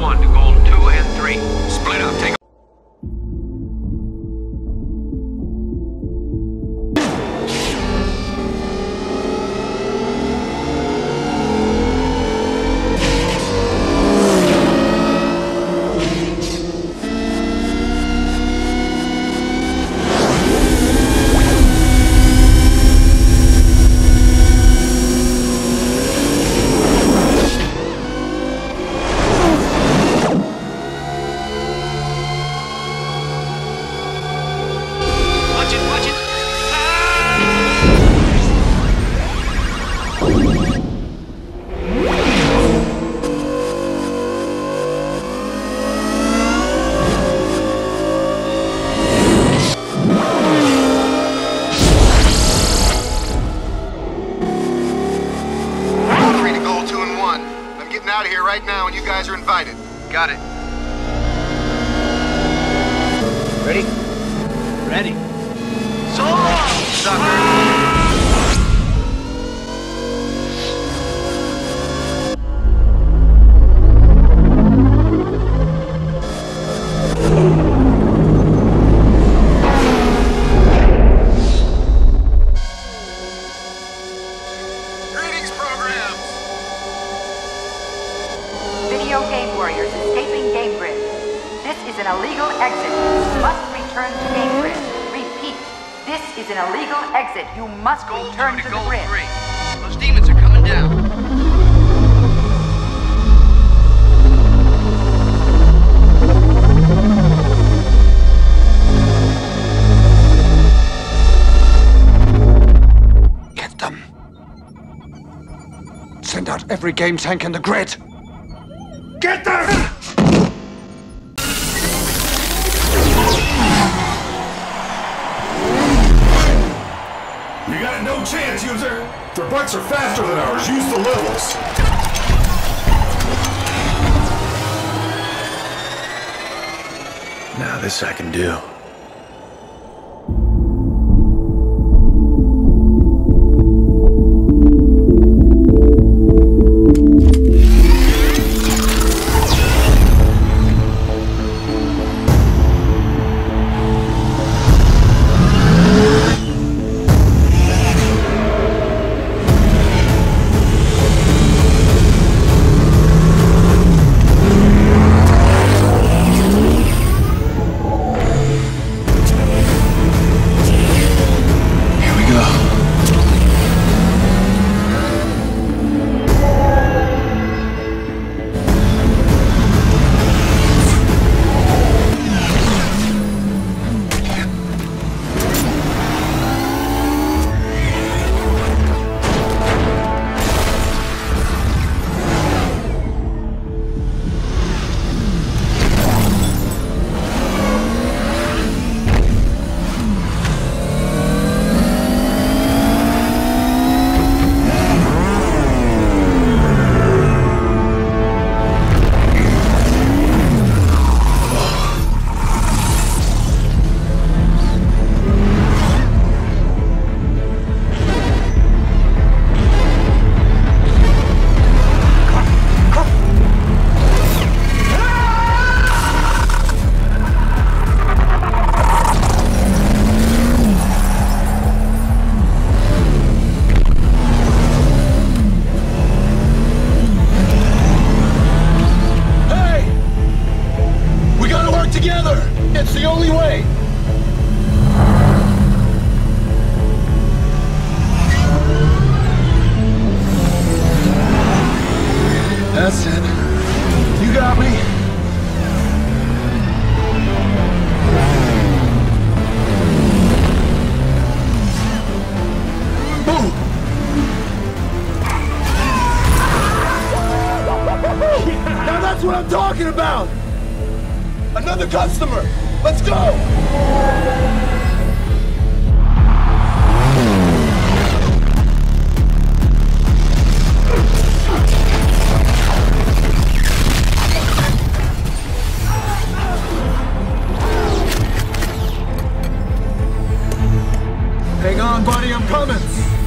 1 to Gold you guys are invited. Got it. Ready? Ready. So long, sucker! Is an illegal exit. You must return to Game Grid. Repeat, this is an illegal exit. You must Gold return to to the grid. 3. Those demons are coming down. Get them. Send out every game tank in the grid. Get them! No chance, user! Their bikes are faster than ours. Use the levels. Now this I can do. That's what I'm talking about! Another customer! Let's go! Hang on, buddy, I'm coming!